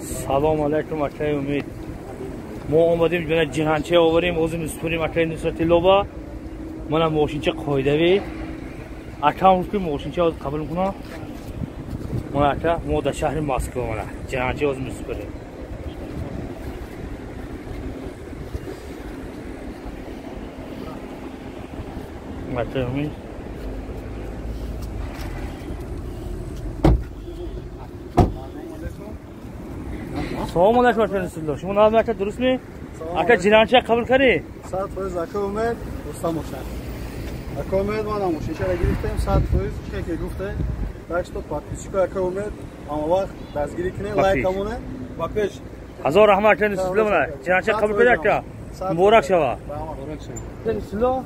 سلام علیکم اکرای امید. ما اومدیم جونه جهانچه آوریم اوزی مسپوریم اکرای نصرتی لوبا. من موشینچه قایدوی. اکا هم که موشینچه از قبل کنه. من اکا ما در شهر مسکو من جهانچه اوزی مسپوریم اکرای امید. Салом алайкум ака расулло шумо навм ака дурустми ака ҷинанча қабул кардӣ? Сад фоиз ака умед рустам ошад ака умед мана мошинчара гирифтем сад фоиз чике ки гуфте. Так что подписчику ака умед ҳама вақт дастгирӣ кунед лайкамоне ва пеш. Ҳазор раҳмат ака расулло мана. Ҷинанча қабул кардӣ ака. Муборак шава. Расулло